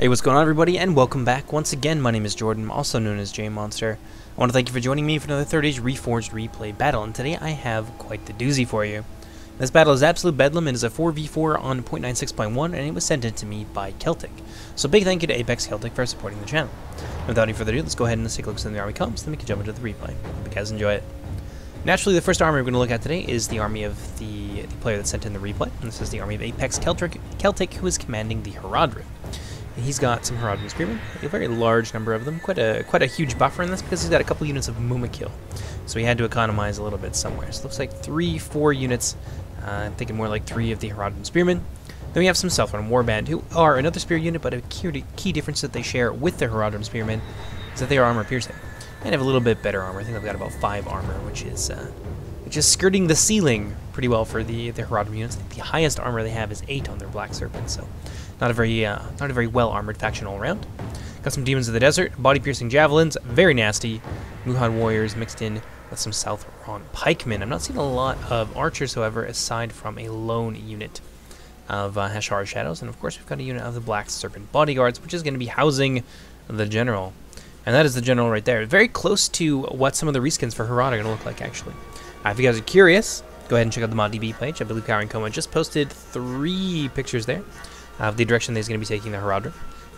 Hey, what's going on everybody, and welcome back. Once again, my name is Jordan, also known as J-Monster. I want to thank you for joining me for another Third Age Reforged replay battle, and today I have quite the doozy for you. This battle is Absolute Bedlam, and is a 4v4 on 0.96.1, and it was sent in to me by Celtic. So big thank you to Apex Celtic for supporting the channel. Without any further ado, let's go ahead and take a look at the army comes, then we can jump into the replay. Hope you guys enjoy it. Naturally, the first army we're going to look at today is the army of the, the player that sent in the replay, and this is the army of Apex Celtic, Celtic who is commanding the Haradrim. He's got some Haradrim Spearmen, a very large number of them, quite a quite a huge buffer in this because he's got a couple units of Mumakil. So he had to economize a little bit somewhere. So it looks like three, four units, uh, I'm thinking more like three of the Haradrim Spearmen. Then we have some Southron Warband, who are another spear unit, but a key, key difference that they share with the Haradrim Spearmen is that they are armor piercing. And have a little bit better armor. I think they've got about five armor, which is uh, which is skirting the ceiling pretty well for the the Haradrim units. the highest armor they have is eight on their Black Serpent, so not a very uh, not a very well armored faction all around. Got some Demons of the Desert, body piercing javelins, very nasty. Muhan warriors mixed in with some Southron pikemen. I'm not seeing a lot of archers, however, aside from a lone unit of uh, Shadows, and of course we've got a unit of the Black Serpent bodyguards, which is going to be housing the general. And that is the general right there. Very close to what some of the reskins for Harad are going to look like, actually. Uh, if you guys are curious, go ahead and check out the ModDB page. I believe Kyron Coma just posted three pictures there of the direction that he's going to be taking the Haradrim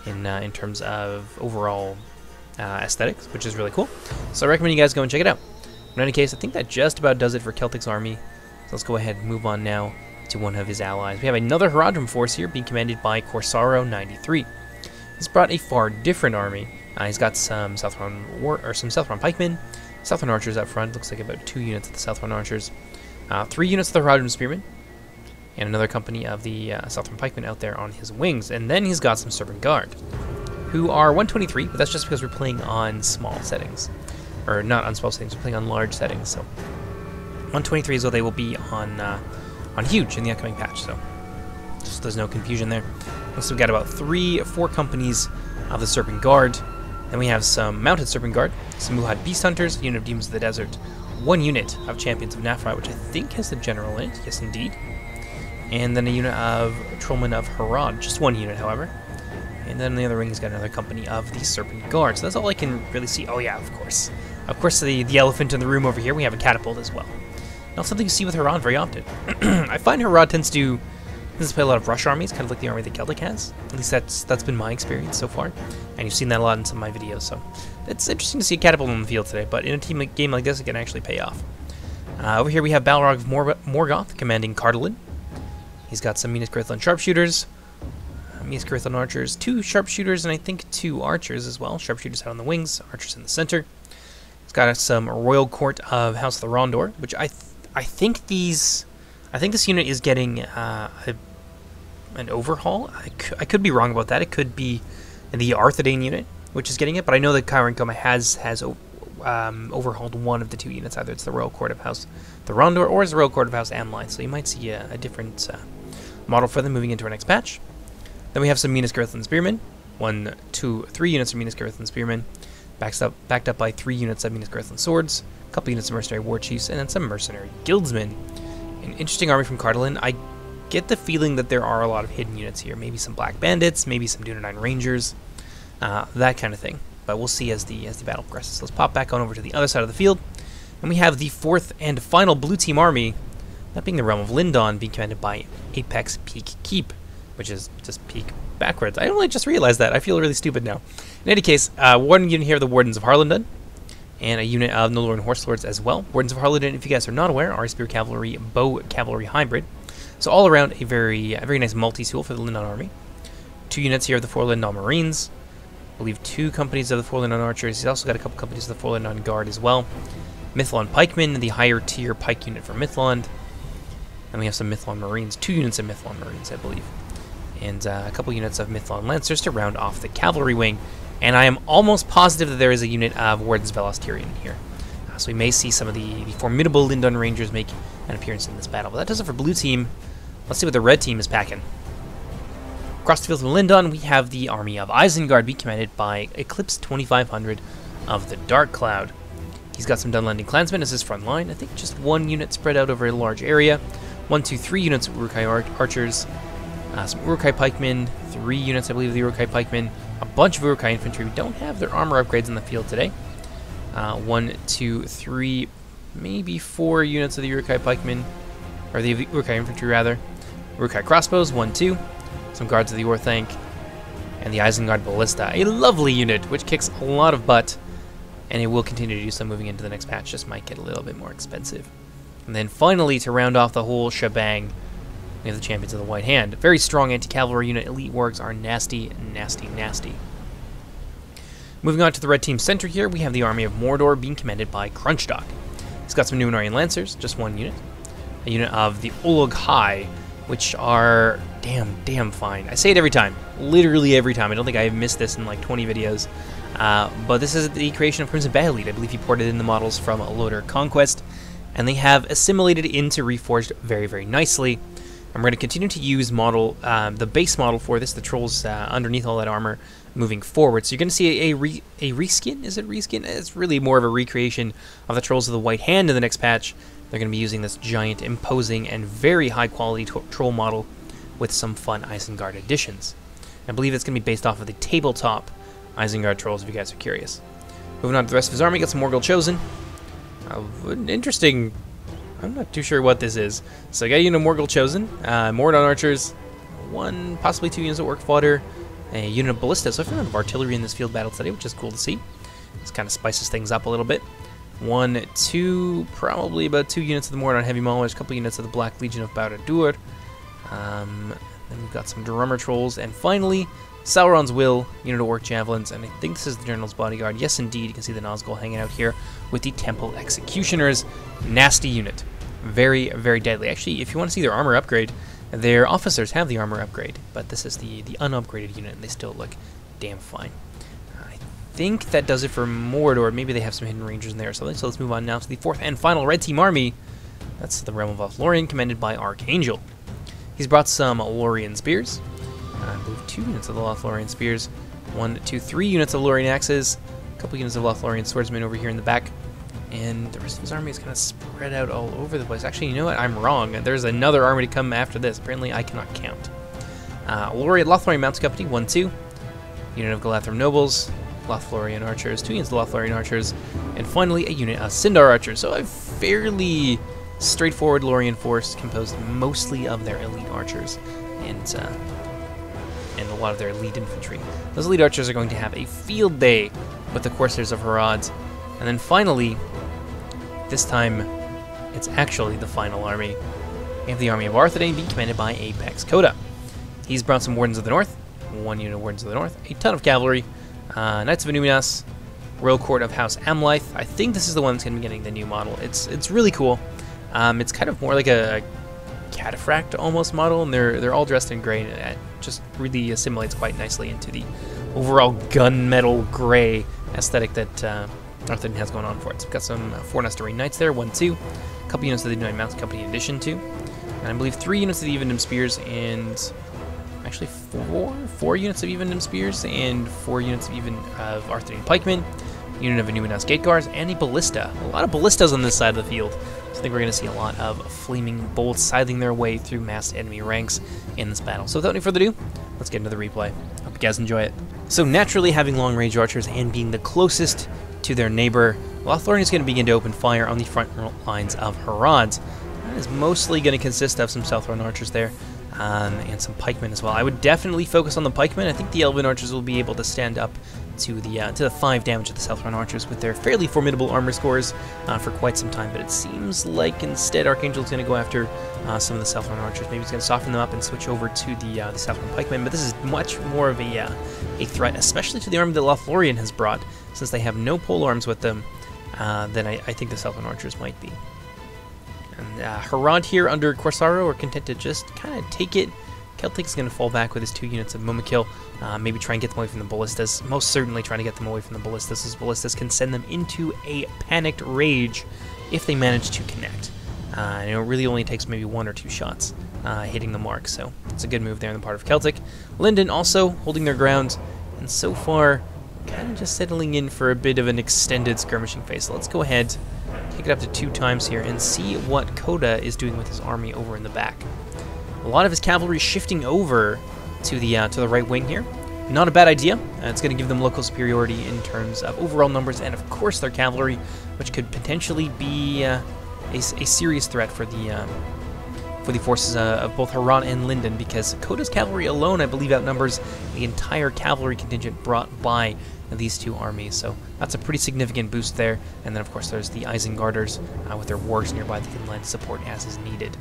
in, uh, in terms of overall uh, aesthetics, which is really cool. So I recommend you guys go and check it out. In any case, I think that just about does it for Celtic's army. So let's go ahead and move on now to one of his allies. We have another Haradrim force here being commanded by Corsaro 93. He's brought a far different army. Uh, he's got some Southron war or some Southron pikemen, Southron archers up front. Looks like about two units of the Southron archers, uh, three units of the Haradrim spearmen, and another company of the uh, Southron Pikemen out there on his wings. And then he's got some Serpent Guard, who are 123, but that's just because we're playing on small settings. Or not on small settings, we're playing on large settings, so 123 is what they will be on uh, on huge in the upcoming patch, so just there's no confusion there. So we've got about three, four companies of the Serpent Guard. Then we have some Mounted Serpent Guard, some Muhad Beast Hunters, a unit of Demons of the Desert, one unit of Champions of Nafri, which I think has the General in it. Yes, indeed and then a unit of Trollmen of Harad, just one unit, however. And then the other ring has got another company of the Serpent Guard. So that's all I can really see. Oh yeah, of course. Of course, the, the elephant in the room over here, we have a catapult as well. Not something you see with Harad very often. I find Harad tends to tends to play a lot of rush armies, kind of like the army that Celtic has. At least that's that's been my experience so far. And you've seen that a lot in some of my videos, so it's interesting to see a catapult on the field today, but in a team game like this, it can actually pay off. Uh, over here we have Balrog of Mor Morgoth commanding Cardolan. He's got some Minas Girthlin sharpshooters, uh, Minas Girthlin archers, two sharpshooters, and I think two archers as well. Sharpshooters out on the wings, archers in the center. He's got some Royal Court of House of the Rondor, which I th I think these I think this unit is getting uh, a, an overhaul. I, I could be wrong about that. It could be the Arthedain unit, which is getting it, but I know that Kyron Coma has has um, overhauled one of the two units. Either it's the Royal Court of House the Rondor, or it's the Royal Court of House Amlaith. So you might see a, a different uh, model for them moving into our next patch. Then we have some Minas Girthlin Spearmen. One, two, three units of Minas Girthlin Spearmen, backed up, backed up by three units of Minas Girthlin Swords, a couple units of Mercenary War Chiefs, and then some Mercenary Guildsmen. An interesting army from Cardolan. I get the feeling that there are a lot of hidden units here. Maybe some Black Bandits, maybe some Dunedain Rangers, uh, that kind of thing. But we'll see as the as the battle progresses. Let's pop back on over to the other side of the field, and we have the fourth and final blue team army that being the realm of Lindon, being commanded by Apex Peak Keep, which is just peak backwards. I only just realized that. I feel really stupid now. In any case, uh, one unit here, the Wardens of Harlindon, and a unit of Noldoran Horse Lords as well. Wardens of Harlindon, if you guys are not aware, are a Spear Cavalry, Bow Cavalry hybrid. So all around a very, a very nice multi-tool for the Lindon army. Two units here of the Forlindon Marines. I believe two companies of the Forlindon Archers. He's also got a couple companies of the Forlindon Guard as well. Mithlond Pikemen, the higher tier pike unit for Mithlond. And we have some Mithlond Marines, two units of Mithlond Marines, I believe. And uh, a couple units of Mithlond Lancers to round off the cavalry wing. And I am almost positive that there is a unit of Wardens of Elostirion here. Uh, so we may see some of the, the formidable Lindon Rangers make an appearance in this battle. But that does it for blue team. Let's see what the red team is packing. Across the field from Lindon, we have the army of Isengard, be commanded by Eclipse 2500 of the Dark Cloud. He's got some Dunlending Clansmen as his front line. I think just one unit spread out over a large area. One, two, three units of Uruk-hai ar archers. uh, some Uruk-hai pikemen, three units, I believe, of the Uruk-hai pikemen, a bunch of Uruk-hai infantry. We don't have their armor upgrades in the field today. Uh, one, two, three, maybe four units of the Uruk-hai pikemen, or the Uruk-hai infantry rather. Uruk-hai crossbows, one, two, some guards of the Orthanc, and the Isengard ballista, a lovely unit which kicks a lot of butt, and it will continue to do so moving into the next patch. Just might get a little bit more expensive. And then finally, to round off the whole shebang, we have the Champions of the White Hand. Very strong anti-cavalry unit. Elite wargs are nasty, nasty, nasty. Moving on to the red team center here, we have the army of Mordor being commanded by Crunchdock. He's got some Numenorian Lancers, just one unit. A unit of the Olog-hai, which are damn, damn fine. I say it every time, literally every time. I don't think I've missed this in like 20 videos. Uh, but this is the creation of Crimson Battle I believe he ported in the models from Lordaerer Conquest, and they have assimilated into Reforged very, very nicely. And we're going to continue to use model um, the base model for this, the trolls uh, underneath all that armor, moving forward. So you're going to see a, a, re, a reskin. Is it reskin? It's really more of a recreation of the trolls of the White Hand in the next patch. They're going to be using this giant, imposing, and very high quality troll model with some fun Isengard additions. I believe it's going to be based off of the tabletop Isengard trolls, if you guys are curious. Moving on to the rest of his army, got some Morgul Chosen. Uh, an interesting I'm not too sure what this is. So I got a unit of Morgul Chosen, uh, Mordor Archers, one, possibly two units of Orc Fodder, a unit of Ballista. So I found artillery in this field battle today, which is cool to see. This kind of spices things up a little bit. One, two, probably about two units of the Morannon Heavy Maulers, a couple units of the Black Legion of Barad-dûr. Um, then we've got some Drummer Trolls, and finally, Sauron's Will, unit of Orc Javelins, and I think this is the General's Bodyguard. Yes, indeed, you can see the Nazgul hanging out here with the Temple Executioners. Nasty unit. Very, very deadly. Actually, if you want to see their armor upgrade, their officers have the armor upgrade, but this is the, the unupgraded unit, and they still look damn fine. I think that does it for Mordor. Maybe they have some hidden rangers in there or something, so let's move on now to the fourth and final Red Team Army. That's the Realm of Lothlorien, commanded by Archangel. He's brought some Lorien Spears, I believe two units of the Lothlorien Spears, one, two, three units of Lorien Axes, a couple units of Lothlorien Swordsmen over here in the back, and the rest of his army is kind of spread out all over the place. Actually, you know what? I'm wrong. There's another army to come after this. Apparently, I cannot count. Uh, Lorien Lothlorien Mounts Company, 1-2. Unit of Galadhrim Nobles, Lothlorien Archers, two units of Lothlorien Archers, and finally a unit of Sindar Archers. So a fairly straightforward Lorien force composed mostly of their elite archers and uh, and a lot of their elite infantry. Those elite archers are going to have a field day with the Corsairs of Harad. And then finally, this time, it's actually the final army. We have the army of Arthedain being commanded by Apex Kota. He's brought some Wardens of the North, one unit of Wardens of the North, a ton of cavalry, uh, Knights of Annúminas, Royal Court of House Amlaith. I think this is the one that's going to be getting the new model. It's it's really cool. Um, it's kind of more like a cataphract almost model, and they're they're all dressed in gray, and it just really assimilates quite nicely into the overall gunmetal gray aesthetic that uh, Arthedain has going on for it. So we've got some uh, four Nestorian Knights there, one, two, a couple units of the Nine Mountain Company in addition to, and I believe three units of the Evendim Spears and actually four four units of Evendim Spears and four units of even of Arthedain Pikemen, unit of Annúminas Gate Guards, and a Ballista. A lot of Ballistas on this side of the field. So I think we're going to see a lot of flaming bolts scything their way through massed enemy ranks in this battle. So without any further ado, let's get into the replay. Hope you guys enjoy it. So naturally, having long-range archers and being the closest to their neighbor, Lothlorien is going to begin to open fire on the front lines of Harad. That is mostly going to consist of some Southron archers there, um, and some pikemen as well. I would definitely focus on the pikemen. I think the Elven archers will be able to stand up to the uh, to the five damage of the Southron archers with their fairly formidable armor scores uh, for quite some time. But it seems like instead Archangel's going to go after uh, some of the Southron archers. Maybe he's going to soften them up and switch over to the uh, the Southron pikemen. But this is much more of a uh, a threat, especially to the army that Lothlorien has brought, since they have no pole arms with them. Uh, than I, I think the Southron archers might be. And uh, Harad here under Corsaro are content to just kind of take it. Celtic's going to fall back with his two units of Mumakil. Uh, maybe try and get them away from the Ballistas. Most certainly trying to get them away from the Ballistas, as Ballistas can send them into a panicked rage if they manage to connect. Uh, and it really only takes maybe one or two shots uh, hitting the mark, so it's a good move there on the part of Celtic. Lindon also holding their ground, and so far, kind of just settling in for a bit of an extended skirmishing phase. So let's go ahead, take it up to two times here, and see what Kota is doing with his army over in the back. A lot of his cavalry shifting over to the uh, to the right wing here. Not a bad idea. Uh, it's going to give them local superiority in terms of overall numbers and, of course, their cavalry, which could potentially be uh, a, a, serious threat for the um, for the forces uh, of both Harran and Lindon, because Koda's cavalry alone, I believe, outnumbers the entire cavalry contingent brought by these two armies. So that's a pretty significant boost there. And then, of course, there's the Isengarders uh, with their wargs nearby that can lend support as is needed.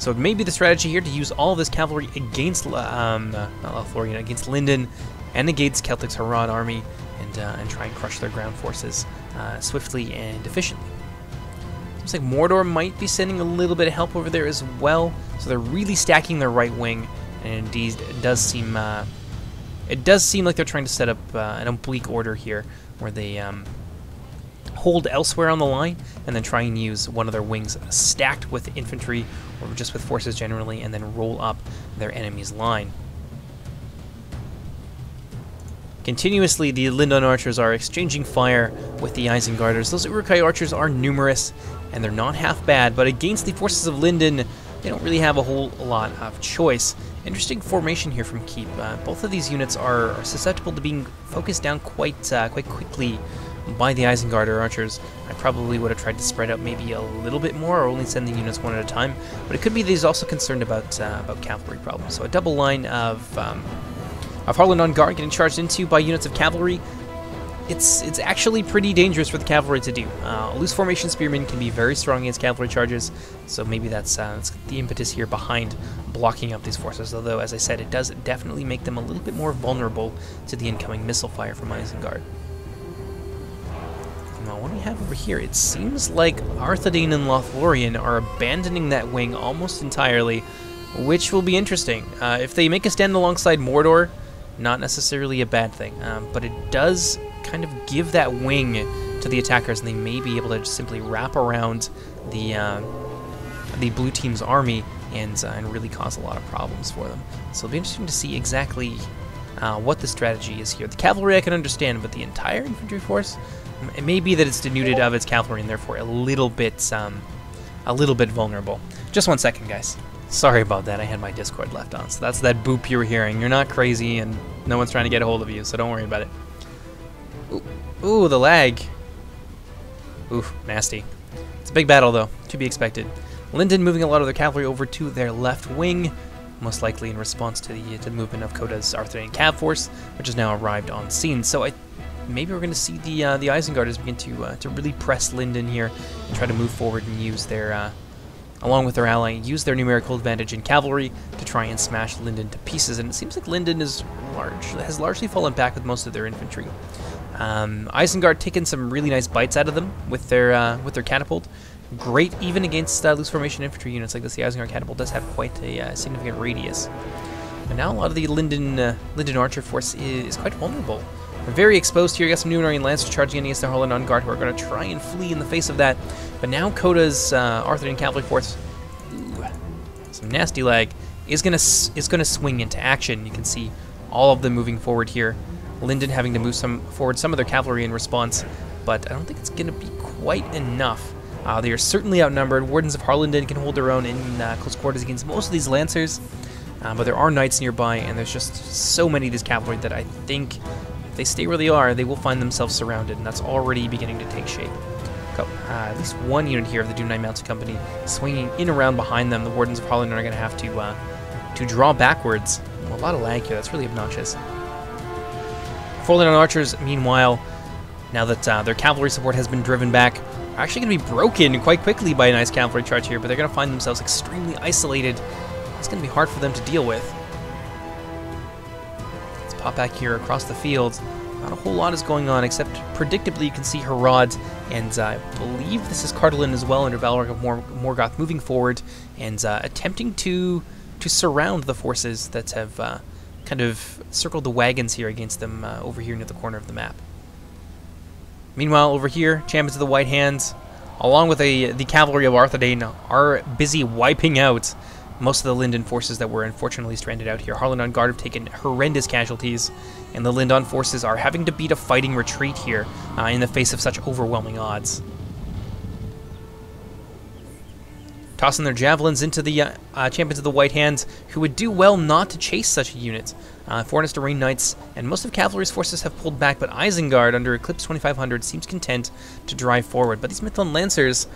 So it may be the strategy here to use all this cavalry against, um, not Lothlorien, against Lindon and against Celtic's Harran army and, uh, and try and crush their ground forces uh, swiftly and efficiently. Looks like Mordor might be sending a little bit of help over there as well. So they're really stacking their right wing, and indeed it does seem uh, it does seem like they're trying to set up uh, an oblique order here, where they um, hold elsewhere on the line, and then try and use one of their wings stacked with infantry or just with forces generally, and then roll up their enemy's line. Continuously, the Lindon archers are exchanging fire with the Isengarders. Those Uruk-hai archers are numerous, and they're not half bad, but against the forces of Lindon, they don't really have a whole lot of choice. Interesting formation here from Keep. Uh, both of these units are, are, susceptible to being focused down quite uh, quite quickly by the Isengarder archers. I probably would have tried to spread out maybe a little bit more, or only sending units one at a time. But it could be that he's also concerned about uh, about cavalry problems. So a double line of um, of Harlindon guard getting charged into by units of cavalry. It's it's actually pretty dangerous for the cavalry to do. Uh, loose formation spearmen can be very strong against cavalry charges, so maybe that's, uh, that's the impetus here behind blocking up these forces. Although, as I said, it does definitely make them a little bit more vulnerable to the incoming missile fire from Isengard. Now, what do we have over here? It seems like Arthedain and Lothlorien are abandoning that wing almost entirely, which will be interesting. Uh, if they make a stand alongside Mordor, not necessarily a bad thing, um, but it does kind of give that wing to the attackers, and they may be able to just simply wrap around the uh, the blue team's army and, uh, and really cause a lot of problems for them. So it'll be interesting to see exactly uh, what the strategy is here. The cavalry I can understand, but the entire infantry force, it may be that it's denuded of its cavalry and therefore a little bit, um, a little bit vulnerable. Just one second, guys. Sorry about that. I had my Discord left on, so that's that boop you were hearing. You're not crazy, and no one's trying to get a hold of you, so don't worry about it. Ooh, ooh the lag. Ooh, nasty. It's a big battle, though, to be expected. Lindon moving a lot of their cavalry over to their left wing, most likely in response to the, to the movement of Koda's Arthedain Cav force, which has now arrived on scene. So I maybe we're going to see the uh, the Isengarders begin to uh, to really press Lindon here and try to move forward and use their, uh, along with their ally, use their numerical advantage in cavalry to try and smash Lindon to pieces. And it seems like Lindon is large has largely fallen back with most of their infantry. Um, Isengard taken some really nice bites out of them with their uh, with their catapult. Great even against uh, loose formation infantry units like this. The Isengard catapult does have quite a uh, significant radius. But now a lot of the Lindon uh, Lindon archer force is quite vulnerable. Very exposed here. You got some Numenorean Lancers charging against the Harlindon guard who are going to try and flee in the face of that. But now Koda's uh, Arthedain cavalry force, ooh, some nasty lag, is going to is going to swing into action. You can see all of them moving forward here. Lindon having to move some forward some of their cavalry in response, but I don't think it's going to be quite enough. Uh, they are certainly outnumbered. Wardens of Harlindon can hold their own in uh, close quarters against most of these Lancers, uh, but there are Knights nearby, and there's just so many of these cavalry that I think they stay where they are, they will find themselves surrounded, and that's already beginning to take shape. Uh, at least one unit here of the Doom Knight Mounted Company swinging in around behind them. The Wardens of Harlindon are going to have to uh, to draw backwards. Well, a lot of lag here. That's really obnoxious. Forlorn Archers, meanwhile, now that uh, their cavalry support has been driven back, are actually going to be broken quite quickly by a nice cavalry charge here, but they're going to find themselves extremely isolated. It's going to be hard for them to deal with. Pop back here across the fields. Not a whole lot is going on, except predictably you can see Harad, and uh, I believe this is Cardolan as well under Balrog of Mor Morgoth moving forward and uh, attempting to to surround the forces that have uh, kind of circled the wagons here against them uh, over here near the corner of the map. Meanwhile, over here, Champions of the White Hands, along with a, the cavalry of Arthedain, are busy wiping out most of the Lindon forces that were unfortunately stranded out here. Harlindon guard have taken horrendous casualties, and the Lindon forces are having to beat a fighting retreat here uh, in the face of such overwhelming odds. tossing their javelins into the uh, uh, champions of the White Hands, who would do well not to chase such a unit. Uh, Forest Rain Knights and most of cavalry's forces have pulled back, but Isengard under Eclipse 2500 seems content to drive forward. But these Mithril Lancers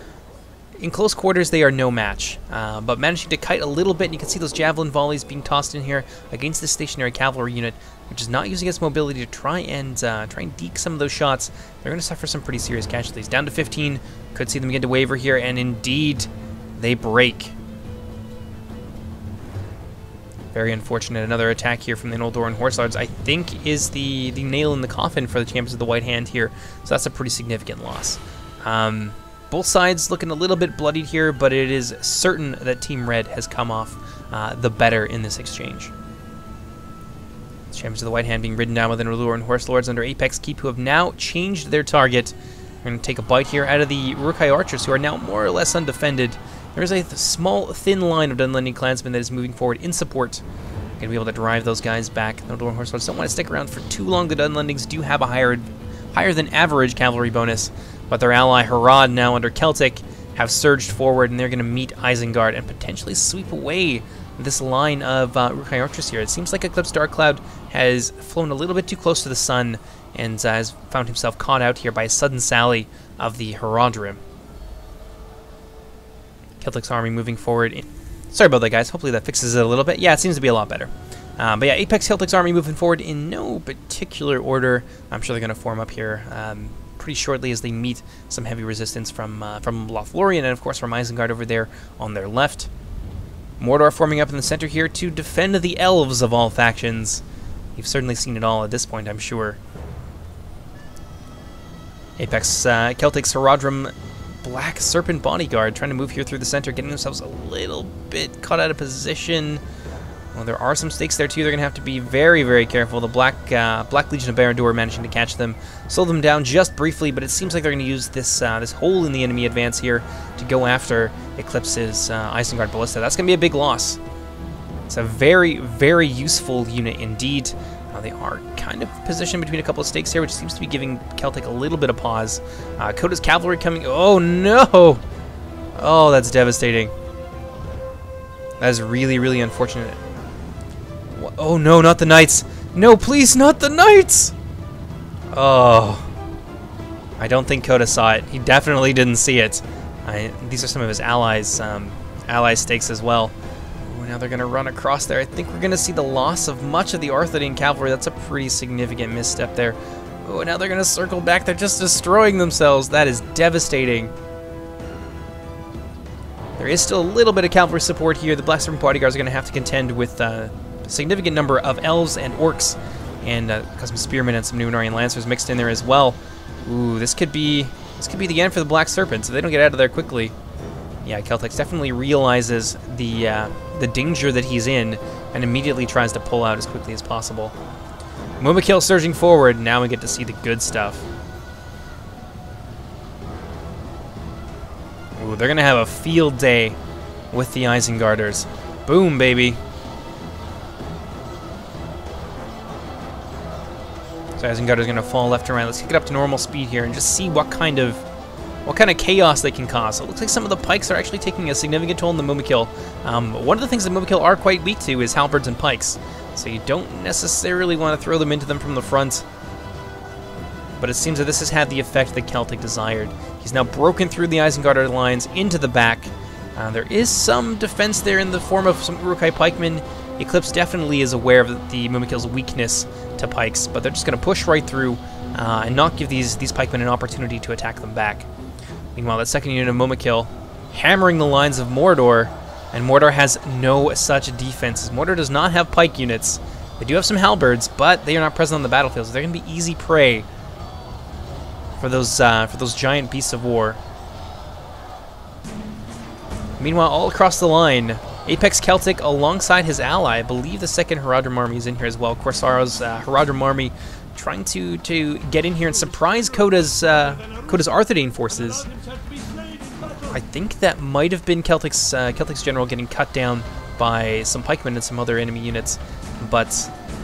in close quarters, they are no match, uh, but managing to kite a little bit, and you can see those javelin volleys being tossed in here against the stationary cavalry unit, which is not using its mobility to try and uh, try and deke some of those shots. They're going to suffer some pretty serious casualties. Down to 15, could see them begin to waver here, and indeed, they break. Very unfortunate. Another attack here from the Noldoran Horse Lords, I think, is the, the nail in the coffin for the Champions of the White Hand here, so that's a pretty significant loss. Um, both sides looking a little bit bloodied here, but it is certain that Team Red has come off uh, the better in this exchange. Champions of the White Hand being ridden down with an Allure and Horse Lords under Apex Keep, who have now changed their target. We're going to take a bite here out of the Uruk-hai Archers, who are now more or less undefended. There is a th small, thin line of Dunlending Clansmen that is moving forward in support. Going to be able to drive those guys back. The Noldoran Horse Lords don't want to stick around for too long. The Dunlendings do have a higher, higher than average cavalry bonus, but their ally Harad, now under Celtic, have surged forward, and they're going to meet Isengard and potentially sweep away this line of uh, here. It seems like Eclipse Dark Cloud has flown a little bit too close to the sun and uh, has found himself caught out here by a sudden sally of the Haradrim. Celtic's army moving forward. Sorry about that, guys. Hopefully that fixes it a little bit. Yeah, it seems to be a lot better. Um, but yeah, Apex Celtic's army moving forward in no particular order. I'm sure they're going to form up here. Um, pretty shortly as they meet some heavy resistance from uh, from Lothlorien and of course from Isengard over there on their left. Mordor forming up in the center here to defend the elves of all factions. You've certainly seen it all at this point, I'm sure. Apex uh, Celtic's Haradrim Black Serpent Bodyguard trying to move here through the center, getting themselves a little bit caught out of position. Well, there are some stakes there too. They're going to have to be very, very careful. The Black uh, Black Legion of Barad-dûr managing to catch them, slow them down just briefly, but it seems like they're going to use this uh, this hole in the enemy advance here to go after Eclipse's uh, Isengard Ballista. That's going to be a big loss. It's a very, very useful unit indeed. Uh, they are kind of positioned between a couple of stakes here, which seems to be giving Celtic a little bit of pause. Uh, Coda's cavalry coming. Oh no! Oh, that's devastating. That is really, really unfortunate. Oh no, not the knights. No, please, not the knights! Oh. I don't think Coda saw it. He definitely didn't see it. I, these are some of his allies, um, ally stakes as well. Ooh, now they're going to run across there. I think we're going to see the loss of much of the Arthedain cavalry. That's a pretty significant misstep there. Oh, now they're going to circle back. They're just destroying themselves. That is devastating. There is still a little bit of cavalry support here. The Black Serpent bodyguards are going to have to contend with uh, significant number of elves and orcs, and uh, some spearmen and some Numenorean lancers mixed in there as well. Ooh, this could be this could be the end for the Black Serpent, if they don't get out of there quickly. Yeah, Celtics definitely realizes the uh, the danger that he's in, and immediately tries to pull out as quickly as possible. Mumakil surging forward. Now we get to see the good stuff. Ooh, they're gonna have a field day with the Isengarders. Boom, baby. So Isengard is going to fall left and right. Let's kick it up to normal speed here and just see what kind of what kind of chaos they can cause. It looks like some of the pikes are actually taking a significant toll in the Mumakil. Um, one of the things that Mumakil are quite weak to is halberds and pikes. So you don't necessarily want to throw them into them from the front. But it seems that this has had the effect that Celtic desired. He's now broken through the Isengard lines into the back. Uh, there is some defense there in the form of some Uruk-hai pikemen. Eclipse definitely is aware of the Mumakil's weakness to pikes, but they're just going to push right through uh, and not give these, these pikemen an opportunity to attack them back. Meanwhile, that second unit of Mumakil hammering the lines of Mordor, and Mordor has no such defenses. Mordor does not have pike units. They do have some halberds, but they are not present on the battlefield, so they're going to be easy prey for those uh, for those giant beasts of war. Meanwhile, all across the line, Apex Celtic alongside his ally, I believe the second Haradrim army is in here as well. Corsaro's uh, army trying to to get in here and surprise Coda's uh, Coda's Arthedain forces. I think that might have been Celtic's uh, Celtic's general getting cut down by some pikemen and some other enemy units, but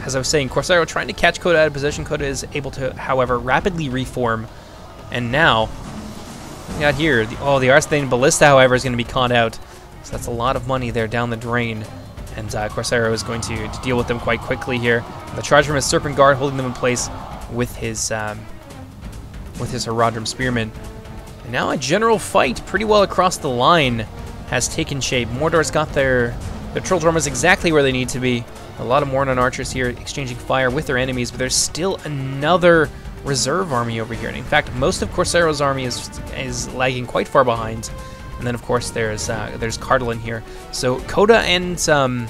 as I was saying, Corsaro trying to catch Coda out of position. Coda is able to, however, rapidly reform, and now got here. The, oh, the Arthedain Ballista, however, is going to be caught out So that's a lot of money there down the drain. And uh, Corsaro is going to, to, deal with them quite quickly here. The charge from his Serpent Guard holding them in place with his um, with his Haradrim Spearmen. And now a general fight pretty well across the line has taken shape. Mordor's got their, their Troll Drummers exactly where they need to be. A lot of Morannon archers here exchanging fire with their enemies, but there's still another reserve army over here. And in fact, most of Corsaro's army is is lagging quite far behind. And then of course there's uh, there's Cardolan here. So Coda and um,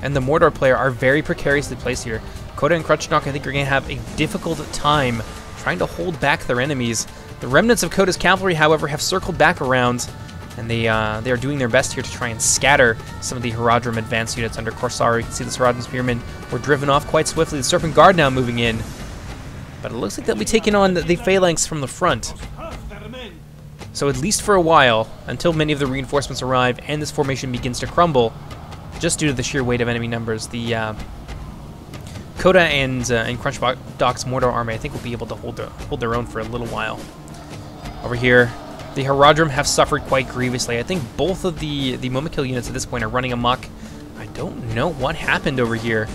and the Mordor player are very precariously placed here. Coda and Crutchnok I think are going to have a difficult time trying to hold back their enemies. The remnants of Coda's cavalry, however, have circled back around, and they uh, they are doing their best here to try and scatter some of the Haradrim advanced units under Corsaro. You can see the Haradrim spearmen were driven off quite swiftly. The Serpent Guard now moving in. But it looks like they'll be taking on the Phalanx from the front. So at least for a while, until many of the reinforcements arrive and this formation begins to crumble, just due to the sheer weight of enemy numbers, the uh, Coda and uh, and Crunchbox Mordor army I think will be able to hold their, hold their own for a little while. Over here, the Haradrim have suffered quite grievously. I think both of the, the Mumakil units at this point are running amok. I don't know what happened over here.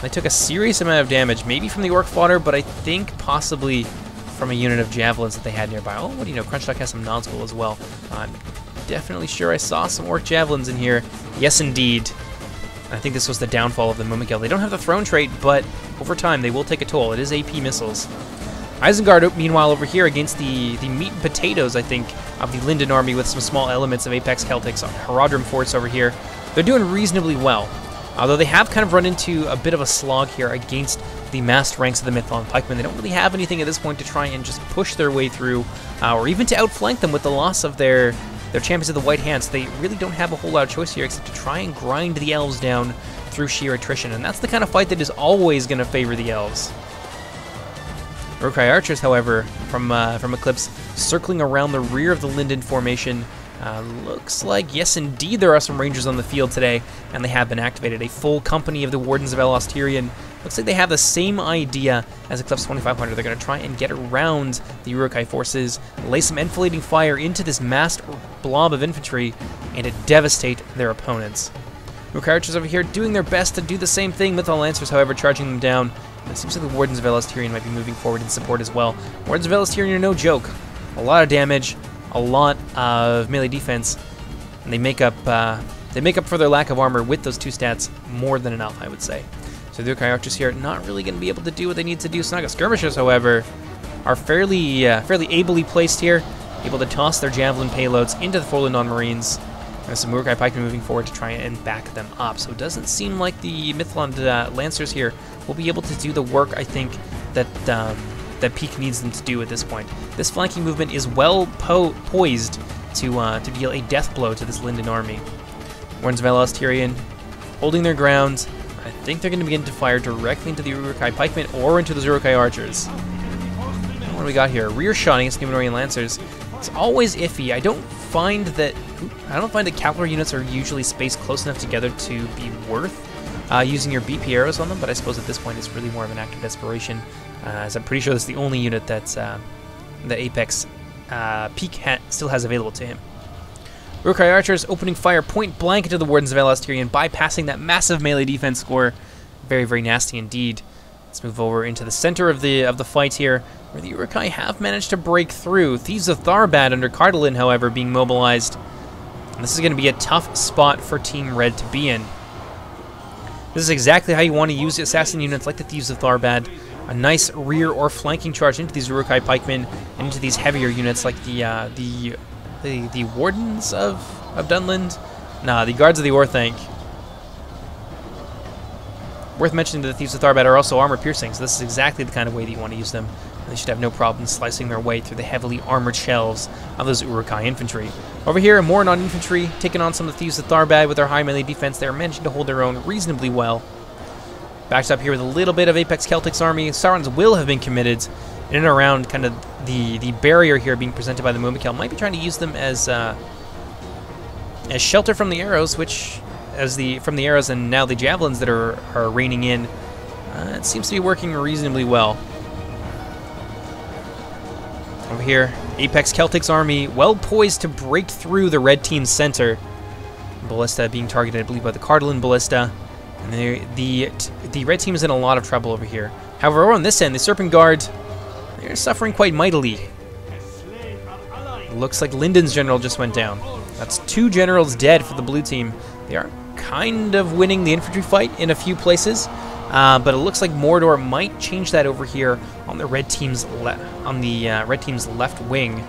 They took a serious amount of damage, maybe from the Orc fodder, but I think possibly from a unit of Javelins that they had nearby. Oh, what do you know, Crunchduck has some Nazgul as well. I'm definitely sure I saw some Orc Javelins in here. Yes, indeed. I think this was the downfall of the Mumakil. They don't have the Throne trait, but over time they will take a toll. It is AP missiles. Isengard, oh, meanwhile, over here against the, the meat and potatoes, I think, of the Lindon army with some small elements of Apex Celtics. Haradrim force over here. They're doing reasonably well. Although they have kind of run into a bit of a slog here against the massed ranks of the Mithlond Pikemen. They don't really have anything at this point to try and just push their way through, uh, or even to outflank them with the loss of their their champions of the White Hands. They really don't have a whole lot of choice here except to try and grind the elves down through sheer attrition, and that's the kind of fight that is always going to favor the elves. Uruk-hai archers, however, from uh, from Eclipse, circling around the rear of the Lindon formation, uh, looks like, yes indeed, there are some rangers on the field today, and they have been activated. A full company of the Wardens of Elostirion. Looks like they have the same idea as Eclipse 2500. They're going to try and get around the Uruk-hai forces, lay some enfilading fire into this massed blob of infantry, and to devastate their opponents. Uruk-hai archers over here doing their best to do the same thing. Mithlond Lancers, however, charging them down. it seems like the Wardens of Elos might be moving forward in support as well. Wardens of Elos are no joke. A lot of damage, a lot of melee defense, and they make up uh, they make up for their lack of armor with those two stats more than enough, I would say. So the archers here not really going to be able to do what they need to do. Snaga skirmishers, however, are fairly uh, fairly ably placed here, able to toss their javelin payloads into the Forlindon Marines. And some Uruk-hai pikemen moving forward to try and back them up. So it doesn't seem like the Mithlond uh, Lancers here will be able to do the work, I think, that um, that Peak needs them to do at this point. This flanking movement is well po poised to uh, to deal a death blow to this Lindon army. Warns of Elostirion holding their ground. I think they're going to begin to fire directly into the Uruk-hai pikemen or into the Uruk-hai archers. What do we got here? Rear shot against Numenorean Lancers. It's always iffy. I don't find that I don't find that cavalry units are usually spaced close enough together to be worth uh, using your BP arrows on them, but I suppose at this point it's really more of an act of desperation, uh, as I'm pretty sure that's the only unit that uh, the Apex uh, Peak ha still has available to him. Uruk-hai Archers opening fire point blank into the Wardens of Elostirion, bypassing that massive melee defense score. Very, very nasty indeed. Let's move over into the center of the of the fight here, where the Uruk-hai have managed to break through. Thieves of Tharbad under Cardolan, however, being mobilized. And this is going to be a tough spot for Team Red to be in. This is exactly how you want to use assassin units like the Thieves of Tharbad. A nice rear or flanking charge into these Uruk-hai pikemen and into these heavier units like the uh, the, the the Wardens of, of Dunland. Nah, the Guards of the Orthanc. Worth mentioning that the Thieves of Tharbad are also armor piercing, so this is exactly the kind of way that you want to use them. They should have no problem slicing their way through the heavily armored shelves of those Uruk-hai infantry. Over here, more Morannon infantry taking on some of the Thieves of Tharbad with their high melee defense. They're managing to hold their own reasonably well. Backed up here with a little bit of Apex Celtics army. Sauron's will have been committed in and around kind of the, the barrier here being presented by the Mumakil. Might be trying to use them as uh, as shelter from the arrows, which as the from the arrows and now the javelins that are, are raining in, uh, it seems to be working reasonably well. Over here, Apex Celtic's army well poised to break through the red team's center. Ballista being targeted, I believe, by the Cardolan Ballista. And the, the, the red team is in a lot of trouble over here. However, over on this end, the Serpent Guard, they're suffering quite mightily. Looks like Lindon's general just went down. That's two generals dead for the blue team. They are kind of winning the infantry fight in a few places, uh, but it looks like Mordor might change that over here on the red team's on the uh, red team's left wing.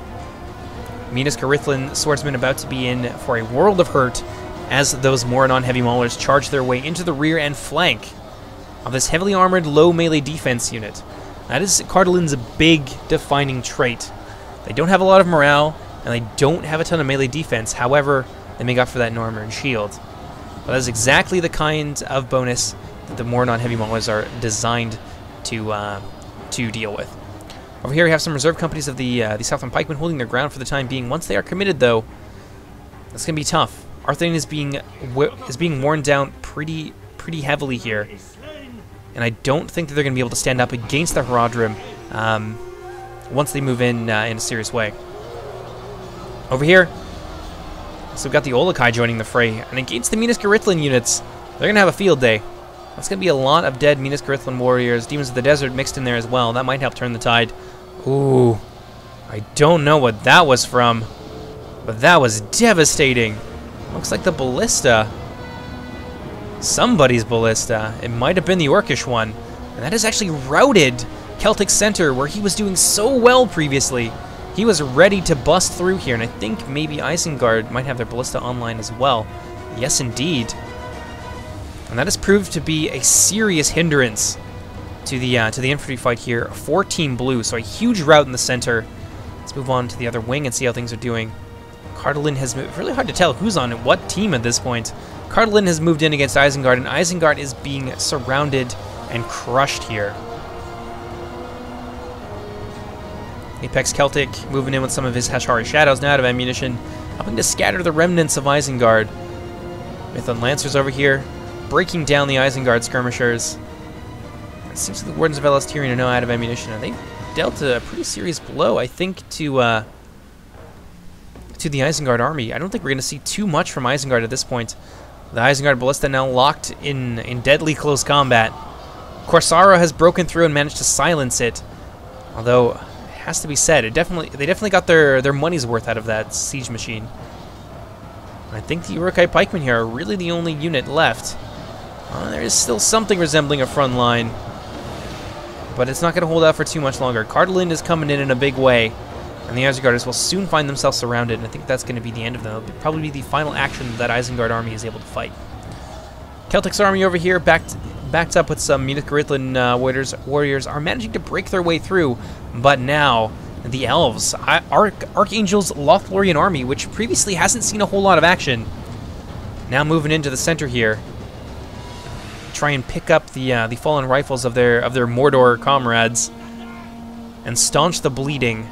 Minas Garithlan swordsmen about to be in for a world of hurt as those Morannon heavy maulers charge their way into the rear and flank of this heavily armored low melee defense unit. That is Cardolan's big defining trait. They don't have a lot of morale, and they don't have a ton of melee defense. However, they make up for that in armor and shield. But that is exactly the kind of bonus that the Morannon-heavy maulers are designed to uh, to deal with. Over here we have some reserve companies of the uh, the Southron Pikemen holding their ground for the time being. Once they are committed, though, that's going to be tough. Arthedain is being is being worn down pretty pretty heavily here, and I don't think that they're going to be able to stand up against the Haradrim um, once they move in uh, in a serious way. Over here, so we've got the Olog-hai joining the fray, and against the Minas Garithlan units, they're going to have a field day. That's going to be a lot of dead Minas Garithlan warriors, Demons of the Desert mixed in there as well. That might help turn the tide. Ooh, I don't know what that was from, but that was devastating. Looks like the ballista. Somebody's ballista. It might have been the Orcish one. And that is actually routed Celtic Center, where he was doing so well previously. He was ready to bust through here, and I think maybe Isengard might have their ballista online as well. Yes, indeed. And that has proved to be a serious hindrance to the uh, to the infantry fight here for Team Blue. So a huge rout in the center. Let's move on to the other wing and see how things are doing. Cardolan has moved. Really hard to tell who's on what team at this point. Cardolan has moved in against Isengard, and Isengard is being surrounded and crushed here. Apex Celtic moving in with some of his Hashari Shadows now out of ammunition, helping to scatter the remnants of Isengard. Mithlond Lancers over here, breaking down the Isengard skirmishers. It seems like the Wardens of Elostirion are now out of ammunition, and they dealt a pretty serious blow, I think, to uh, to the Isengard army. I don't think we're going to see too much from Isengard at this point. The Isengard Ballista now locked in, in deadly close combat. Corsaro has broken through and managed to silence it, although it has to be said, it definitely they definitely got their their money's worth out of that siege machine. I think the Uruk-hai pikemen here are really the only unit left. Uh, there is still something resembling a front line, but it's not going to hold out for too much longer. Cardolan is coming in in a big way, and the Isengarders will soon find themselves surrounded, and I think that's going to be the end of them. It'll probably be the final action that Isengard army is able to fight. Celtic's army over here, backed backed up with some Minas Garithlan uh, warriors, warriors, are managing to break their way through, but now the elves, Arch Archangel's Lothlorien army, which previously hasn't seen a whole lot of action, now moving into the center here, try and pick up the uh, the fallen rifles of their of their Mordor comrades, and staunch the bleeding,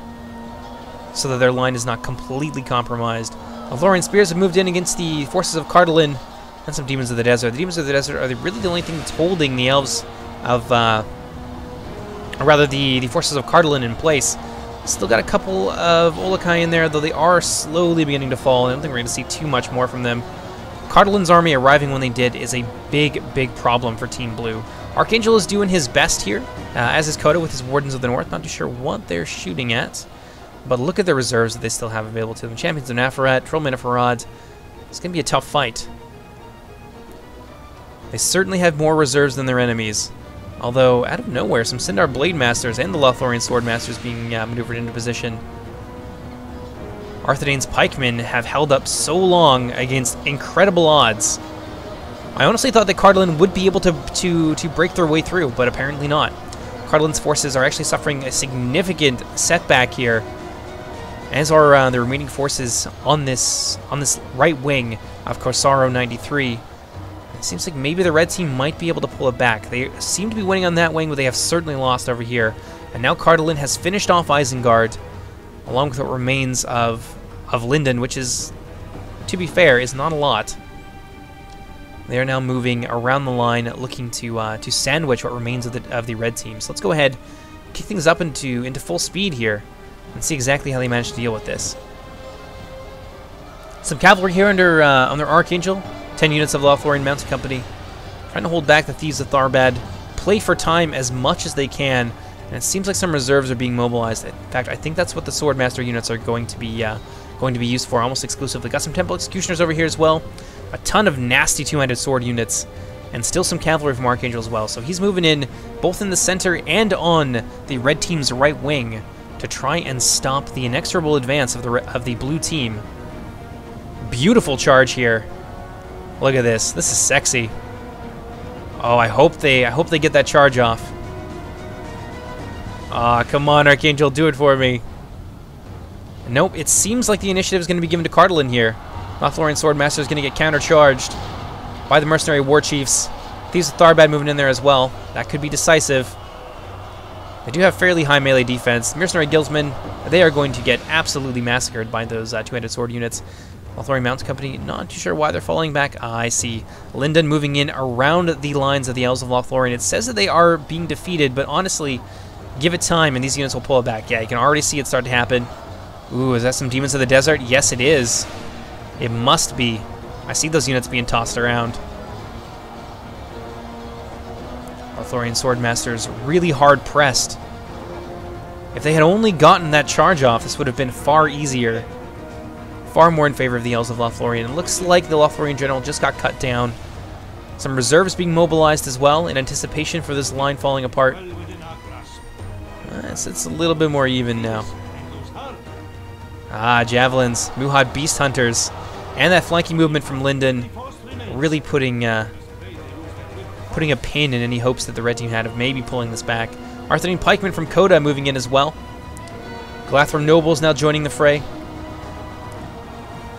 so that their line is not completely compromised. Lothlorien spears have moved in against the forces of Cardolan and some Demons of the Desert. The Demons of the Desert are really the only thing that's holding the elves of, uh, or rather the, the forces of Cardolan in place. Still got a couple of Olog-hai in there, though they are slowly beginning to fall. I don't think we're going to see too much more from them. Cardolan's army arriving when they did is a big, big problem for Team Blue. Archangel is doing his best here, uh, as is Kodo with his Wardens of the North. Not too sure what they're shooting at, but look at the reserves that they still have available to them. Champions of Nafarat, Trollmen of. It's going to be a tough fight. They certainly have more reserves than their enemies. Although, out of nowhere, some Sindar Blade Masters and the Lothlorien Sword Masters being uh, maneuvered into position. Arthedain's pikemen have held up so long against incredible odds. I honestly thought that Cardolan would be able to, to, to break their way through, but apparently not. Cardolan's forces are actually suffering a significant setback here, as are uh, the remaining forces on this on this right wing of Corsaro 93. It Seems like maybe the red team might be able to pull it back. They seem to be winning on that wing, but they have certainly lost over here. And now Cardolan has finished off Isengard, along with what remains of, of Lindon, which is, to be fair, is not a lot. They are now moving around the line, looking to uh, to sandwich what remains of the of the red team. So let's go ahead, kick things up into into full speed here. And see exactly how they managed to deal with this. Some cavalry here under uh, Archangel, 10 units of Lothlorien Mounted Company, trying to hold back the Thieves of Tharbad, play for time as much as they can, and it seems like some reserves are being mobilized. In fact, I think that's what the Swordmaster units are going to be uh, going to be used for almost exclusively. Got some Temple Executioners over here as well, a ton of nasty two-handed sword units, and still some cavalry from Archangel as well. So he's moving in both in the center and on the red team's right wing to try and stop the inexorable advance of the of the blue team. Beautiful charge here. Look at this. This is sexy. Oh, I hope they I hope they get that charge off. Ah, oh, come on, Archangel, do it for me. Nope, it seems like the initiative is going to be given to Cardolan here. Lothlorien Swordmaster is going to get countercharged by the Mercenary War Chiefs. Thieves of Tharbad moving in there as well. That could be decisive. They do have fairly high melee defense. Mercenary Guildsmen, they are going to get absolutely massacred by those uh, two-handed sword units. Lothlorien Mounts Company, not too sure why they're falling back. Ah, I see. Lindon moving in around the lines of the Elves of Lothlorien. It says that they are being defeated, but honestly, give it time and these units will pull it back. Yeah, you can already see it start to happen. Ooh, is that some Demons of the Desert? Yes, it is. It must be. I see those units being tossed around. Lothlorien Swordmasters really hard pressed. If they had only gotten that charge off, this would have been far easier far more in favor of the Elves of Lothlorien. It looks like the Lothlorien General just got cut down. Some reserves being mobilized as well in anticipation for this line falling apart. Uh, it's, it's a little bit more even now. Ah, Javelins, Muhad Beast Hunters, and that flanking movement from Lindon really putting uh, putting a pin in any hopes that the red team had of maybe pulling this back. Arthurine Pikeman from Coda moving in as well. Galadhrim Nobles now joining the fray.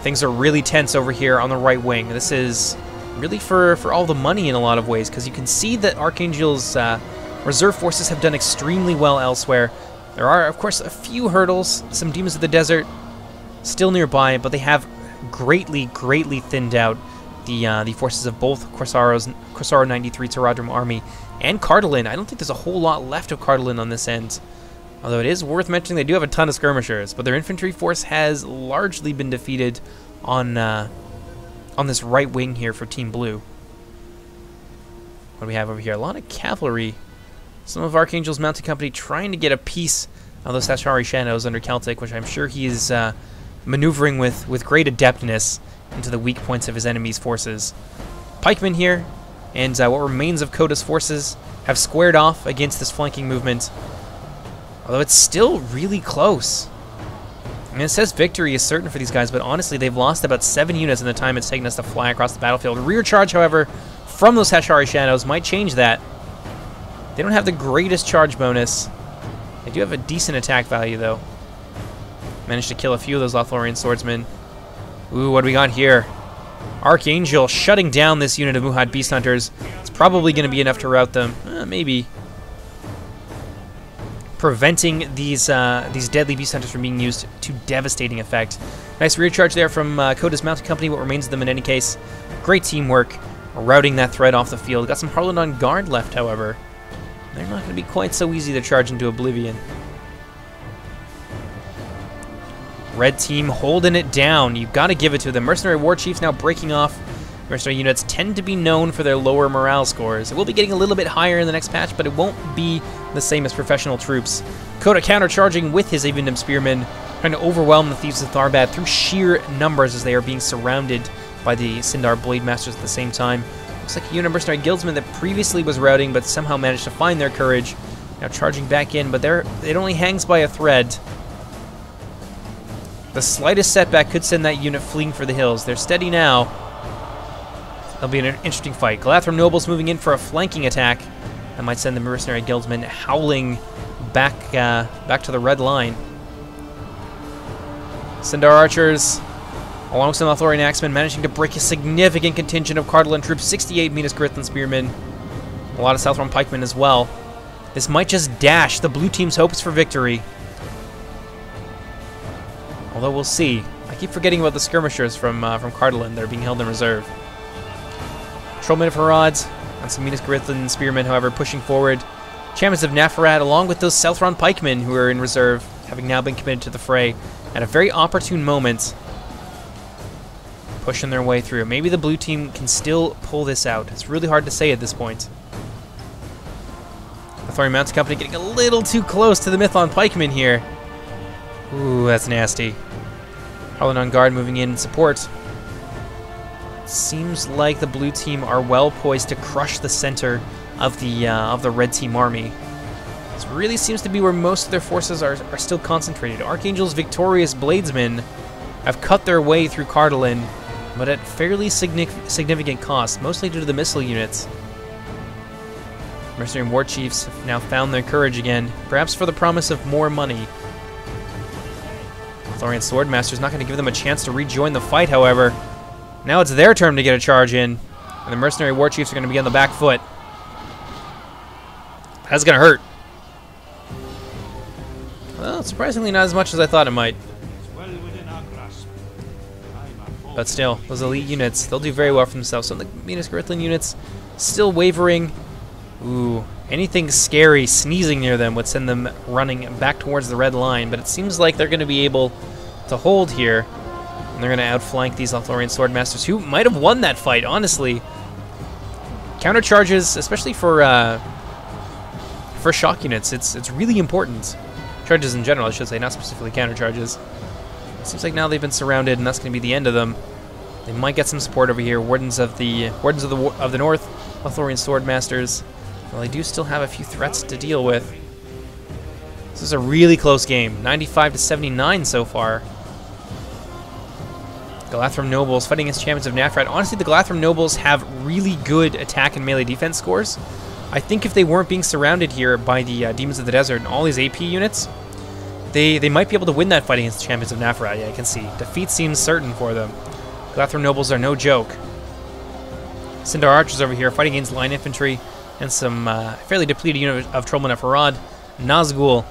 Things are really tense over here on the right wing. This is really for, for all the money in a lot of ways, because you can see that Archangel's uh, reserve forces have done extremely well elsewhere. There are, of course, a few hurdles, some Demons of the Desert still nearby, but they have greatly, greatly thinned out the uh, the forces of both Corsaro's Corsaro 93 Haradrim army and Cardolan. I don't think there's a whole lot left of Cardolan on this end. Although it is worth mentioning they do have a ton of skirmishers, but their infantry force has largely been defeated on uh, on this right wing here for Team Blue. What do we have over here? A lot of cavalry. Some of Archangel's mounted company trying to get a piece of those Ashari Shadows under Celtic, which I'm sure he is uh, maneuvering with, with great adeptness into the weak points of his enemy's forces. Pikemen here, and uh, what remains of Coda's forces have squared off against this flanking movement Although it's still really close. I mean, it says victory is certain for these guys, but honestly, they've lost about seven units in the time it's taken us to fly across the battlefield. Rear charge, however, from those Hashari Shadows might change that. They don't have the greatest charge bonus. They do have a decent attack value, though. Managed to kill a few of those Lothlorien swordsmen. Ooh, what do we got here? Archangel shutting down this unit of Muhad Beast Hunters. It's probably going to be enough to rout them. Uh, maybe preventing these uh, these deadly beast hunters from being used to devastating effect. Nice rear charge there from uh, Coda's Mounted Company, what remains of them in any case. Great teamwork, routing that threat off the field. Got some Harlindon guard left, however. They're not going to be quite so easy to charge into oblivion. Red team holding it down. You've got to give it to them. Mercenary War Chiefs now breaking off. Mercenary units tend to be known for their lower morale scores. It will be getting a little bit higher in the next patch, but it won't be the same as professional troops. Coda countercharging with his Evendim Spearmen, trying to overwhelm the Thieves of Tharbad through sheer numbers as they are being surrounded by the Sindar Blade Masters at the same time. Looks like a unit Mercenary Guildsmen that previously was routing, but somehow managed to find their courage. Now charging back in, but there it only hangs by a thread. The slightest setback could send that unit fleeing for the hills. They're steady now, It'll be an interesting fight. Galadhrim Nobles moving in for a flanking attack. That might send the Mercenary Guildsmen howling back uh, back to the red line. Sindar Archers, along with some Lothlorien Axemen, managing to break a significant contingent of Cardolan troops, 68 Minas Githrin Spearmen, a lot of Southron Pikemen as well. This might just dash the blue team's hopes for victory. Although we'll see. I keep forgetting about the skirmishers from uh, from Cardolan that are being held in reserve. Trollmen of Harads and some Minas Spearmen, however, pushing forward. Champions of Neferat, along with those Southron pikemen who are in reserve. having now been committed to the fray at a very opportune moment, pushing their way through. Maybe the blue team can still pull this out. It's really hard to say at this point. The Thorium Mountain Company getting a little too close to the Mithlond Pikemen here. Ooh, that's nasty. Harlindon guard moving in support. Seems like the blue team are well poised to crush the center of the uh, of the red team army. This really seems to be where most of their forces are, are still concentrated. Archangel's victorious bladesmen have cut their way through Cardolan, but at fairly significant cost, mostly due to the missile units. Mercenary war chiefs have now found their courage again, perhaps for the promise of more money. Thorian Swordmaster's not going to give them a chance to rejoin the fight, however. Now it's their turn to get a charge in, and the Mercenary War Chiefs are going to be on the back foot. That's going to hurt. Well, surprisingly not as much as I thought it might. But still, those elite units, they'll do very well for themselves. So the Minas Grithlin units still wavering. Ooh, anything scary sneezing near them would send them running back towards the red line, but it seems like they're going to be able to hold here. And they're going to outflank these Lothlorien Swordmasters, who might have won that fight, honestly. Counter charges, especially for uh, for shock units, it's it's really important. Charges in general, I should say, not specifically counter charges. Seems like now they've been surrounded, and that's going to be the end of them. They might get some support over here. Wardens of the Wardens of the of the North, Lothlorien Swordmasters. Well, they do still have a few threats to deal with. This is a really close game. 95 to 79 so far. Galadhrim Nobles fighting against Champions of Nathrat. Honestly, the Galadhrim Nobles have really good attack and melee defense scores. I think if they weren't being surrounded here by the uh, Demons of the Desert and all these AP units, they, they might be able to win that fight against the Champions of Nathrat. Yeah, I can see. Defeat seems certain for them. Galadhrim Nobles are no joke. Sindar Archers over here fighting against Line Infantry and some uh, fairly depleted unit of Trollmen of Farad. Nazgul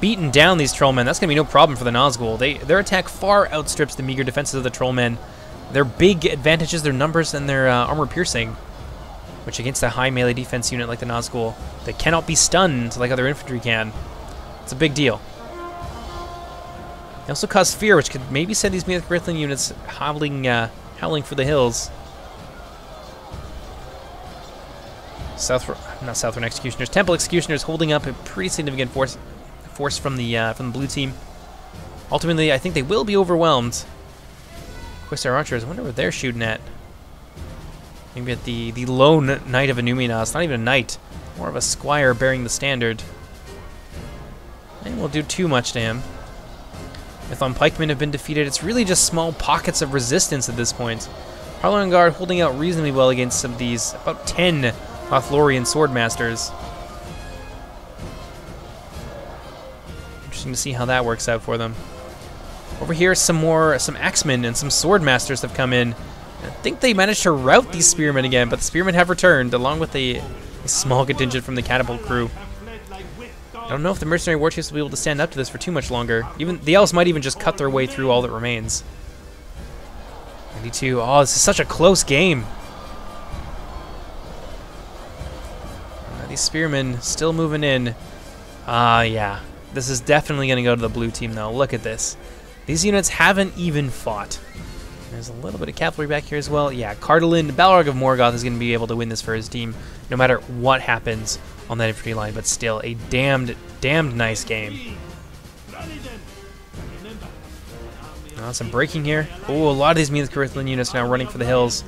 beating down these Trollmen. That's going to be no problem for the Nazgul. They, their attack far outstrips the meager defenses of the Trollmen. Their big advantages, their numbers, and their uh, armor piercing, which against a high melee defense unit like the Nazgul, they cannot be stunned like other infantry can. It's a big deal. They also cause fear, which could maybe send these Mythic Grithlin units howling, uh, howling for the hills. South, not Southern Executioners, Temple Executioners holding up a pretty significant force, force from the uh, from the blue team. Ultimately, I think they will be overwhelmed. Quistar Archers, I wonder what they're shooting at. Maybe at the the lone knight of Annúminas, not even a knight, more of a squire bearing the standard. And will do too much to him. Mithlond pikemen have been defeated, it's really just small pockets of resistance at this point. Harlan Guard holding out reasonably well against some of these, about 10 Lothlorien Swordmasters. Interesting to see how that works out for them. Over here, some more, some Axemen and some Swordmasters have come in. I think they managed to rout these Spearmen again, but the Spearmen have returned, along with a, a small contingent from the Catapult crew. I don't know if the Mercenary War Chiefs will be able to stand up to this for too much longer. Even The Elves might even just cut their way through all that remains. 92. Oh, this is such a close game. These spearmen still moving in. Ah, uh, yeah. This is definitely going to go to the blue team, though. Look at this. These units haven't even fought. There's a little bit of cavalry back here as well. Yeah, Cardolan, Balrog of Morgoth is going to be able to win this for his team, no matter what happens on that infantry line. But still, a damned, damned nice game. Uh, some breaking here. Oh, a lot of these Minas Grithlin units now running for the hills.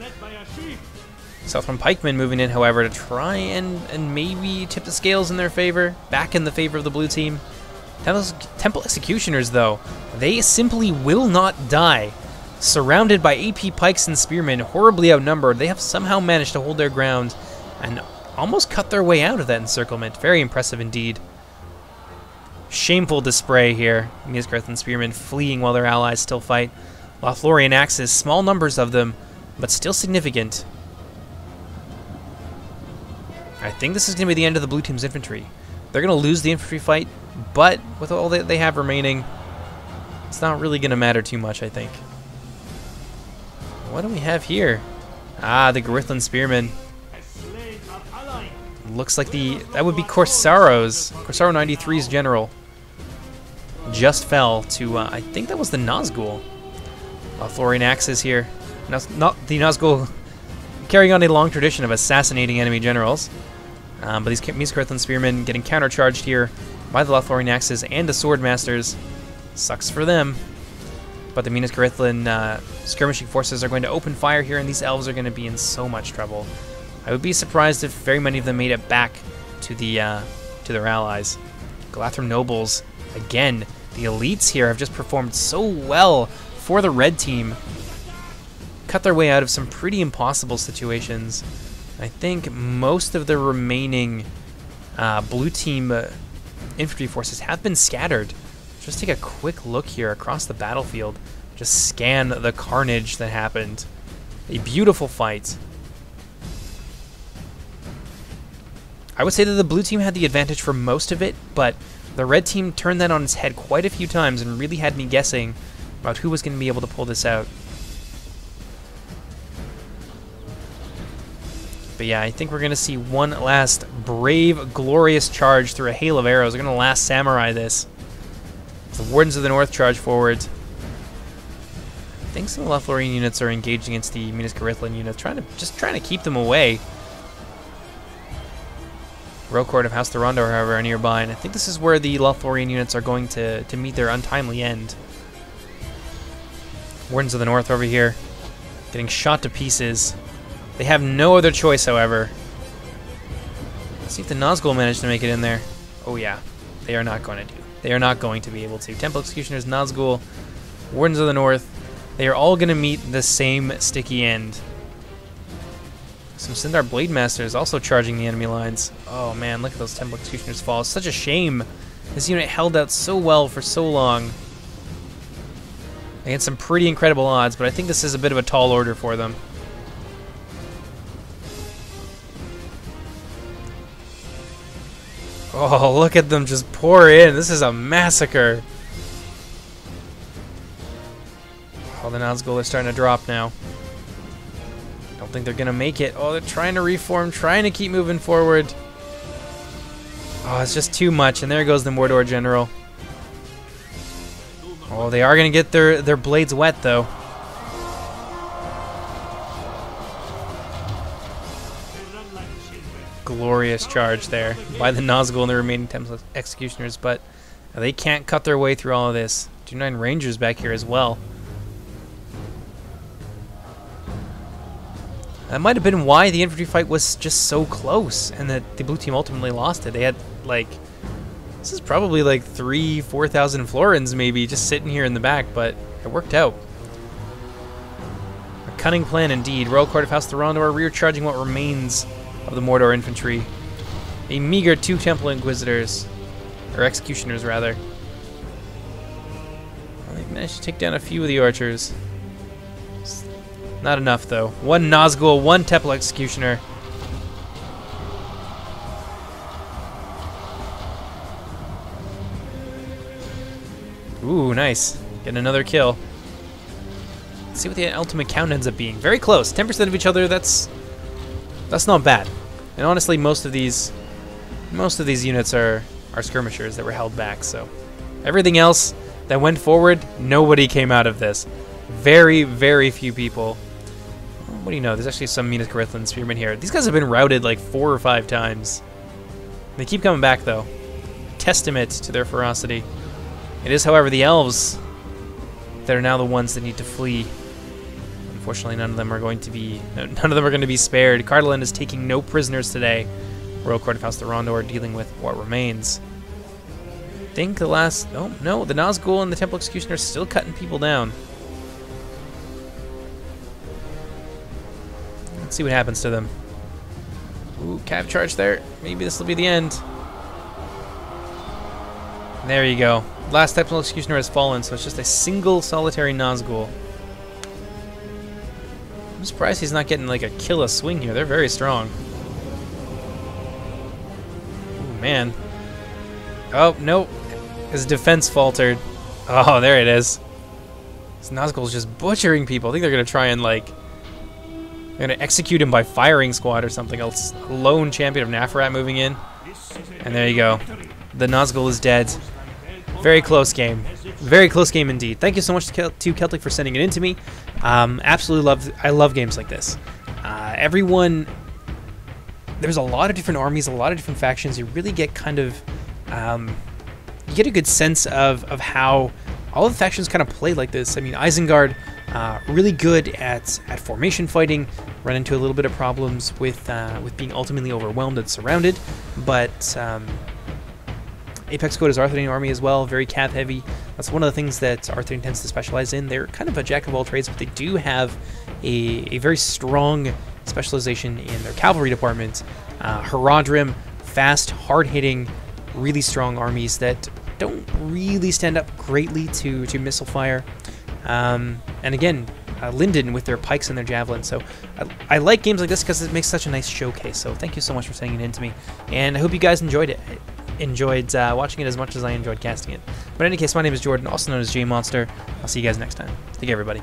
Southron Pikemen moving in, however, to try and, and maybe tip the scales in their favor, back in the favor of the blue team. Temple Executioners, though, they simply will not die. Surrounded by AP Pikes and Spearmen, horribly outnumbered, they have somehow managed to hold their ground and almost cut their way out of that encirclement. Very impressive indeed. Shameful display here. Miasgarth and Spearmen fleeing while their allies still fight. Lothlorien axes, small numbers of them, but still significant. I think this is going to be the end of the blue team's infantry. They're going to lose the infantry fight, but with all that they have remaining, it's not really going to matter too much, I think. What do we have here? Ah, the Grithlin Spearmen. Looks like the... That would be Corsaro's. Corsaro 93's general. just fell to, uh, I think that was the Nazgul. Lothlorien Axes here. Naz not the Nazgul carrying on a long tradition of assassinating enemy generals. Um, but these Tirith Spearmen getting countercharged here by the Lothlorien Axes and the Swordmasters. Sucks for them. But the Minas uh, skirmishing forces are going to open fire here, and these elves are going to be in so much trouble. I would be surprised if very many of them made it back to the uh, to their allies. Galadhrim nobles, again, the elites here have just performed so well for the red team. Cut their way out of some pretty impossible situations. I think most of the remaining uh, blue team uh, infantry forces have been scattered. Just take a quick look here across the battlefield. Just scan the carnage that happened. A beautiful fight. I would say that the blue team had the advantage for most of it, but the red team turned that on its head quite a few times and really had me guessing about who was going to be able to pull this out. But yeah, I think we're going to see one last brave, glorious charge through a hail of arrows. We're going to last samurai this. The Wardens of the North charge forward. I think some of the Lothlorien units are engaged against the Minas Tirith units, trying to just trying to keep them away. Royal Court of House Thorondor, however, are nearby, and I think this is where the Lothlorien units are going to, to meet their untimely end. Wardens of the North over here, getting shot to pieces. They have no other choice, however. Let's see if the Nazgul managed to make it in there. Oh yeah, they are not going to do. They are not going to be able to. Temple Executioners, Nazgul, Wardens of the North, they are all going to meet the same sticky end. Some Sindar Blade Masters also charging the enemy lines. Oh man, look at those Temple Executioners fall. It's such a shame. This unit held out so well for so long. Against some pretty incredible odds, but I think this is a bit of a tall order for them. Oh, look at them just pour in. This is a massacre. All the Nazgul are starting to drop now. Don't think they're going to make it. Oh, they're trying to reform, trying to keep moving forward. Oh, it's just too much. And there goes the Mordor General. Oh, they are going to get their, their blades wet, though. Glorious charge there by the Nazgul and the remaining Temple Executioners, but they can't cut their way through all of this. Two nine Rangers back here as well. That might have been why the infantry fight was just so close and that the blue team ultimately lost it. They had, like, this is probably like three, 4,000 florins maybe just sitting here in the back, but it worked out. A cunning plan indeed. Royal Court of House Thorondor rear-charging what remains of the Mordor infantry. A meager two Temple Inquisitors, or Executioners rather. Well, they managed to take down a few of the archers. Not enough, though. One Nazgul, one Temple Executioner. Ooh, nice. Getting another kill. Let's see what the ultimate count ends up being. Very close. 10% of each other, that's that's not bad. And honestly, most of these most of these units are, are skirmishers that were held back, so everything else that went forward, nobody came out of this. Very, very few people what do you know? There's actually some Minas Tirith spearmen here. These guys have been routed like four or five times. They keep coming back, though. Testament to their ferocity. It is, however, the elves that are now the ones that need to flee. Unfortunately, none of them are going to be none of them are going to be spared. Cardolan is taking no prisoners today. Royal Court of House Rondo are dealing with what remains. Think the last... Oh, no. The Nazgul and the Temple Executioner are still cutting people down. Let's see what happens to them. Ooh, cav charge there. Maybe this will be the end. There you go. Last Temple Executioner has fallen, so it's just a single solitary Nazgul. Surprised he's not getting like a kill a swing here. They're very strong. Ooh, man. Oh, nope. His defense faltered. Oh, there it is. This Nazgul's just butchering people. I think they're going to try and like I'm gonna execute him by firing squad or something else. Lone champion of Nafarat moving in. And there you go. The Nazgul is dead. Very close game. Very close game indeed. Thank you so much to, Kel to Celtic for sending it in to me. Um, absolutely love. I love games like this. Uh, everyone. There's a lot of different armies, a lot of different factions. You really get kind of. Um, you get a good sense of, of how all the factions kind of play like this. I mean, Isengard, uh, really good at, at formation fighting, run into a little bit of problems with uh, with being ultimately overwhelmed and surrounded, but um, Apex Code is Arthurian army as well, very cav heavy. That's one of the things that Arthurian tends to specialize in. They're kind of a jack of all trades, but they do have a, a very strong specialization in their cavalry department. Uh, Haradrim, fast, hard-hitting, really strong armies that don't really stand up greatly to, to missile fire. Um, and again, uh, Lindon with their pikes and their javelins. So I, I like games like this because it makes such a nice showcase. So thank you so much for sending it in to me. And I hope you guys enjoyed it enjoyed uh, watching it as much as I enjoyed casting it. But in any case, my name is Jordan, also known as J Monster. I'll see you guys next time. Take care, everybody.